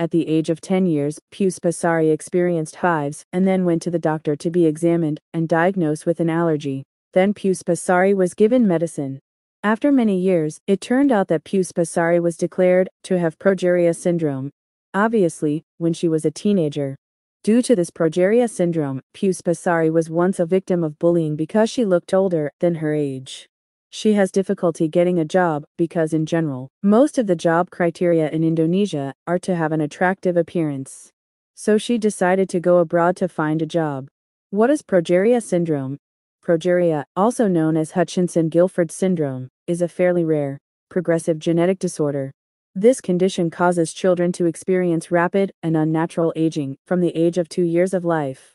At the age of 10 years, Puspa Sari experienced hives and then went to the doctor to be examined and diagnosed with an allergy. Then Puspa Sari was given medicine. After many years, it turned out that Puspa Sari was declared to have progeria syndrome. Obviously, when she was a teenager. Due to this progeria syndrome, Puspa Sari was once a victim of bullying because she looked older than her age. She has difficulty getting a job because, in general, most of the job criteria in Indonesia are to have an attractive appearance. So she decided to go abroad to find a job. What is progeria syndrome? Progeria, also known as Hutchinson Gilford syndrome, is a fairly rare, progressive genetic disorder. This condition causes children to experience rapid and unnatural aging from the age of two years of life.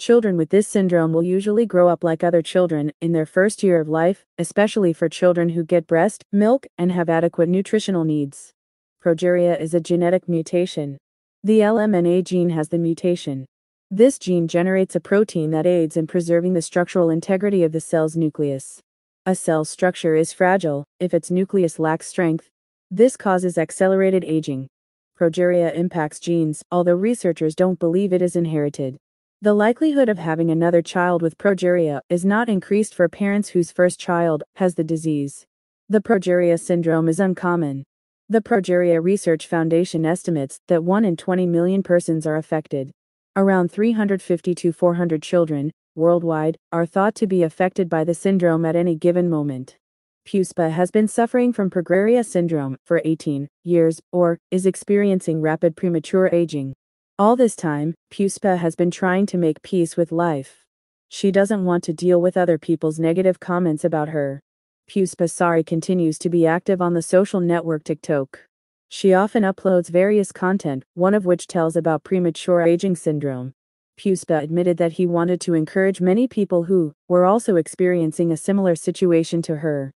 Children with this syndrome will usually grow up like other children in their first year of life, especially for children who get breast milk and have adequate nutritional needs. Progeria is a genetic mutation. The LMNA gene has the mutation. This gene generates a protein that aids in preserving the structural integrity of the cell's nucleus. A cell's structure is fragile if its nucleus lacks strength. This causes accelerated aging. Progeria impacts genes, although researchers don't believe it is inherited. The likelihood of having another child with progeria is not increased for parents whose first child has the disease. The progeria syndrome is uncommon. The Progeria Research Foundation estimates that 1 in 20 million persons are affected. Around 350 to 400 children, worldwide, are thought to be affected by the syndrome at any given moment. Puspa has been suffering from progeria syndrome for 18 years or is experiencing rapid premature aging. All this time, Puspa has been trying to make peace with life. She doesn't want to deal with other people's negative comments about her. Puspa Sari continues to be active on the social network TikTok. She often uploads various content, one of which tells about premature aging syndrome. Puspa admitted that he wanted to encourage many people who were also experiencing a similar situation to her.